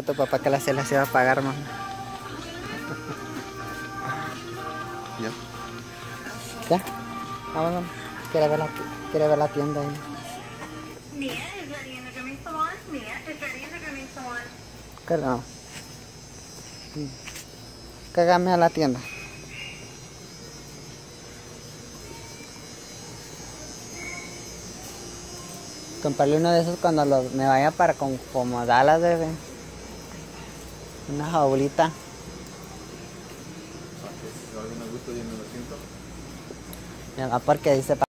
tu papá que la se las iba a pagar, mamá. Ya. ¿Qué? Vámonos. Quiere ver la, quiere ver la tienda ahí. ¿Qué no? Cágame a la tienda. Comprarle uno de esos cuando lo- me vaya para acomodarlas, bebé. Una jaulita. Si alguien me gusta, yo me lo siento. Mi mamá porque dice